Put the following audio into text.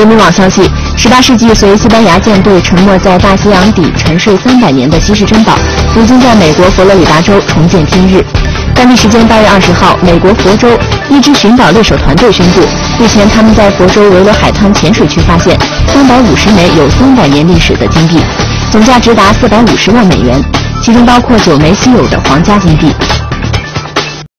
人民网消息十八世纪随西班牙舰队沉没在大西洋底沉睡三百年的稀世珍宝如今在美国佛罗里达州重见天日。当地时间八月二十号美国佛州一支寻宝猎手团队宣布日前他们在佛州维罗海滩浅水区发现三百五十枚有三百年历史的金币总价值达四百五十万美元其中包括九枚稀有的皇家金币。